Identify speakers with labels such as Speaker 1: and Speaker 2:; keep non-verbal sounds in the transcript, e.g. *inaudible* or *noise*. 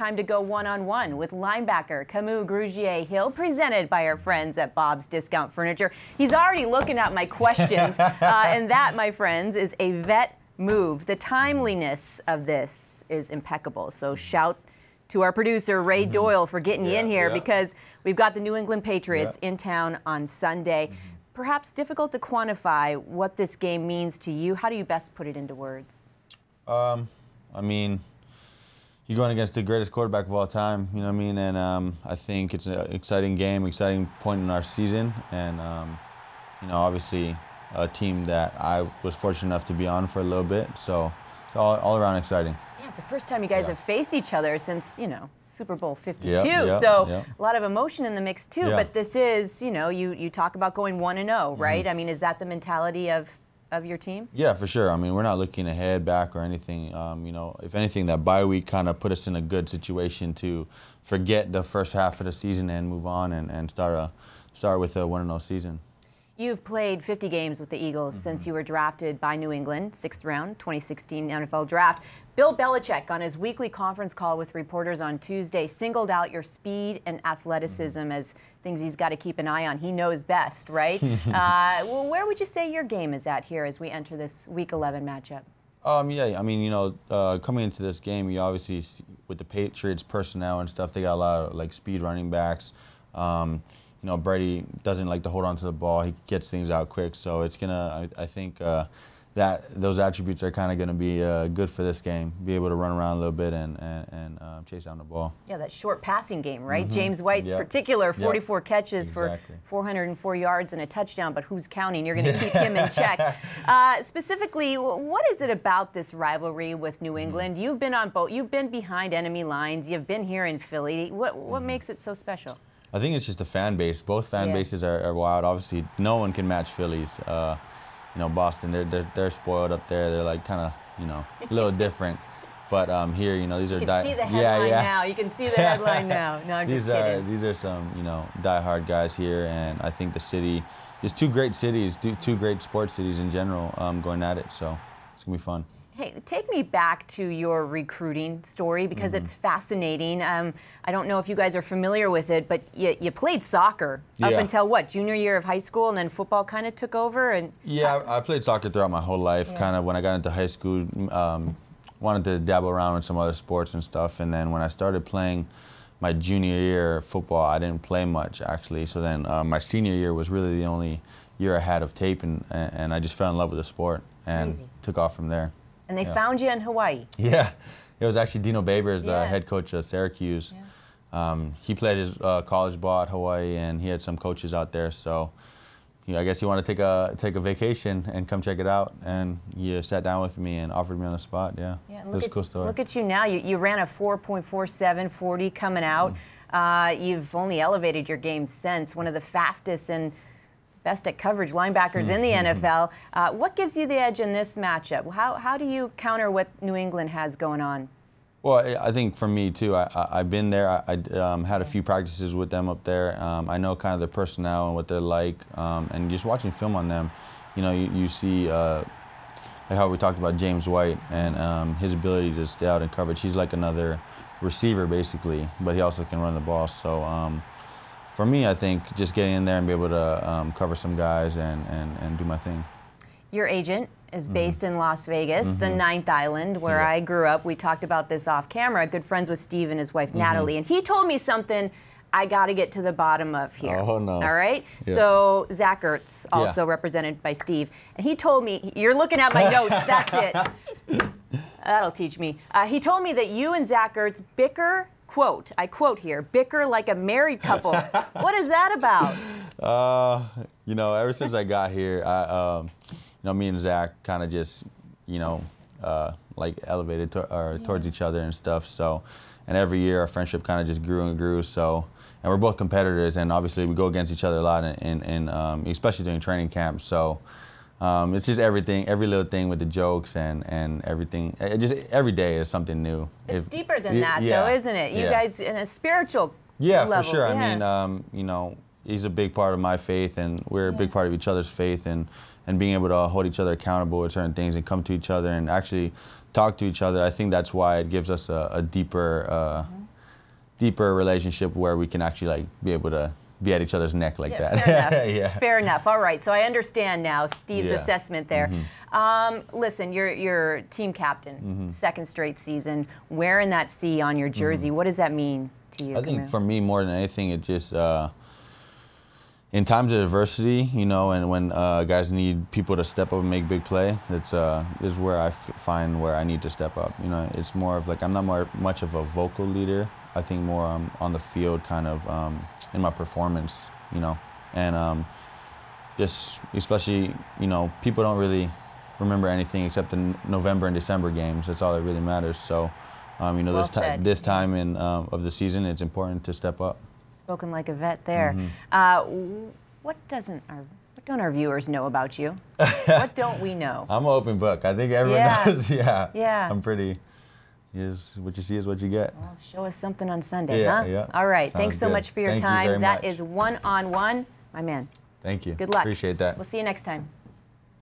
Speaker 1: time to go one on one with linebacker Kamu Grugier Hill, presented by our friends at Bob's Discount Furniture. He's already looking at my questions, *laughs* uh, and that, my friends, is a vet move. The timeliness of this is impeccable. So shout to our producer Ray mm-hmm. Doyle for getting yeah, you in here yeah. because we've got the New England Patriots yeah. in town on Sunday. Mm-hmm. Perhaps difficult to quantify what this game means to you. How do you best put it into words?
Speaker 2: Um, I mean, you're going against the greatest quarterback of all time. You know what I mean? And um, I think it's an exciting game, exciting point in our season, and um, you know, obviously, a team that I was fortunate enough to be on for a little bit. So it's all, all around exciting.
Speaker 1: Yeah, it's the first time you guys yeah. have faced each other since you know Super Bowl 52. Yep, yep, so yep. a lot of emotion in the mix too. But this is, you know, you you talk about going one and zero, oh, right? Mm-hmm. I mean, is that the mentality of of your team?
Speaker 2: Yeah, for sure. I mean, we're not looking ahead, back, or anything. Um, you know, if anything, that bye week kind of put us in a good situation to forget the first half of the season and move on and, and start a start with a one and zero oh season.
Speaker 1: You've played 50 games with the Eagles mm-hmm. since you were drafted by New England, sixth round, 2016 NFL draft. Bill Belichick, on his weekly conference call with reporters on Tuesday, singled out your speed and athleticism mm-hmm. as things he's got to keep an eye on. He knows best, right? *laughs* uh, well, where would you say your game is at here as we enter this Week 11 matchup?
Speaker 2: Um, yeah, I mean, you know, uh, coming into this game, you obviously with the Patriots personnel and stuff, they got a lot of like speed running backs. Um, you know, Brady doesn't like to hold on to the ball. He gets things out quick. So it's gonna, I, I think, uh, that those attributes are kind of going to be uh, good for this game. Be able to run around a little bit and and, and uh, chase down the ball.
Speaker 1: Yeah, that short passing game, right? Mm-hmm. James White, yep. particular, 44 yep. catches exactly. for 404 yards and a touchdown. But who's counting? You're going to keep him in *laughs* check. Uh, specifically, what is it about this rivalry with New mm-hmm. England? Mm-hmm. You've been on both. You've been behind enemy lines. You've been here in Philly. What what mm-hmm. makes it so special?
Speaker 2: I think it's just the fan base. Both fan yeah. bases are, are, wild. Obviously, no one can match Phillies. Uh, you know, Boston, they're, they're, they're spoiled up there. They're like kind of, you know, a little *laughs* different. But um, here, you know, these
Speaker 1: you
Speaker 2: are
Speaker 1: can die- see the headline yeah, yeah. now. You can see the *laughs* headline now. No, I'm
Speaker 2: these
Speaker 1: just
Speaker 2: are these are some you know diehard guys here, and I think the city, just two great cities, two great sports cities in general, um, going at it. So it's gonna be fun.
Speaker 1: Hey, take me back to your recruiting story because mm-hmm. it's fascinating. Um, I don't know if you guys are familiar with it, but you, you played soccer yeah. up until what junior year of high school, and then football kind of took over. And
Speaker 2: yeah, I, I, played soccer throughout my whole life. Yeah. Kind of when I got into high school, um, wanted to dabble around with some other sports and stuff, and then when I started playing my junior year football, I didn't play much actually. So then uh, my senior year was really the only year I had of tape, and, and I just fell in love with the sport and Crazy. took off from there
Speaker 1: and they yeah. found you in Hawaii.
Speaker 2: Yeah, it was actually Dino Babers, the yeah. head coach of Syracuse. Yeah. Um, he played his uh, college ball at Hawaii, and he had some coaches out there. So, you know, I guess he wanted to take a take a vacation and come check it out. And he sat down with me and offered me on the spot. Yeah, yeah. It was a cool story.
Speaker 1: Look at you now. You, you ran a 4.47 40 coming out. Mm. Uh, you've only elevated your game since. One of the fastest and best at coverage linebackers in the mm-hmm. NFL. Uh, what gives you the edge in this matchup? How, how do you counter what New England has going on?
Speaker 2: Well, I think for me too, I, have been there. I, I um, had a few practices with them up there. Um, I know kind of their personnel and what they're like, um, and just watching film on them, you know, you, you see uh, like how we talked about James White and um, his ability to stay out in coverage. He's like another receiver basically, but he also can run the ball. So um, for me, I think just getting in there and be able to um, cover some guys and, and, and do my thing.
Speaker 1: Your agent is mm-hmm. based mm-hmm. in Las Vegas, mm-hmm. the Ninth Island, where I grew up. We talked about this off camera. Good friends with Steve and his wife mm-hmm. Natalie, and he told me something I got to get to the bottom of here.
Speaker 2: Oh no!
Speaker 1: All right. Yeah. So Zach Ertz, also yeah. represented by Steve, and he told me you're looking at my notes. That's it. *laughs* That'll teach me. Uh, he told me that you and Zach Ertz bicker quote, I quote here, bicker like a married couple. *laughs* what is that about?
Speaker 2: Uh, you know, ever since I got here, I, um, you know, me and Zach kind of just, you know, uh, like elevated to, or yeah. towards each other and stuff. So, and every year our friendship kind of just grew and grew. So, and we're both competitors, and obviously we go against each other a lot, in um, especially during training camp. So, um, it's just everything, every little thing with the jokes and, and everything. It just every day is something new.
Speaker 1: It's if, deeper than that, yeah, though, isn't it? You yeah. guys in a spiritual
Speaker 2: yeah,
Speaker 1: level.
Speaker 2: for sure. Yeah. I mean, um, you know, he's a big part of my faith, and we're a big part of each other's faith, and and being able to hold each other accountable with certain things and come to each other and actually talk to each other. I think that's why it gives us a, a deeper. Uh, mm-hmm deeper relationship where we can actually like be able to be at each other's neck like
Speaker 1: Yeah,
Speaker 2: that.
Speaker 1: Fair enough. *laughs*
Speaker 2: yeah.
Speaker 1: Fair enough. All right. So I understand now Steve's
Speaker 2: Yeah.
Speaker 1: Assessment there. Um, listen, you're, you're team captain,
Speaker 2: Mm-hmm.
Speaker 1: second straight season, wearing that C on your jersey. What does that mean to you?
Speaker 2: I think for me, more than anything, it just uh, in times of adversity, you know, and when uh, guys need people to step up and make big play, that's uh, is where I f- find where I need to step up. You know, it's more of like I'm not more much of a vocal leader. I think more um, on the field, kind of um, in my performance. You know, and um, just especially you know people don't really remember anything except the November and December games. That's all that really matters. So. Um, you know,
Speaker 1: Well
Speaker 2: this time this time in um, of the season, it's important to step up.
Speaker 1: Spoken like a vet there.
Speaker 2: Mm-hmm.
Speaker 1: Uh, what doesn't our what don't our viewers know about you? *laughs* what don't we know?
Speaker 2: I'm an open book. I think everyone
Speaker 1: Yeah.
Speaker 2: knows. *laughs* Yeah.
Speaker 1: Yeah.
Speaker 2: I'm pretty. Is what you see is what you get.
Speaker 1: Well, show us something on Sunday,
Speaker 2: Yeah,
Speaker 1: huh?
Speaker 2: yeah.
Speaker 1: All right. Thanks so
Speaker 2: good.
Speaker 1: much for your
Speaker 2: Thank you
Speaker 1: time.
Speaker 2: very
Speaker 1: That
Speaker 2: much.
Speaker 1: is one on one. My man.
Speaker 2: Thank you.
Speaker 1: Good luck.
Speaker 2: Appreciate that.
Speaker 1: We'll see you next time.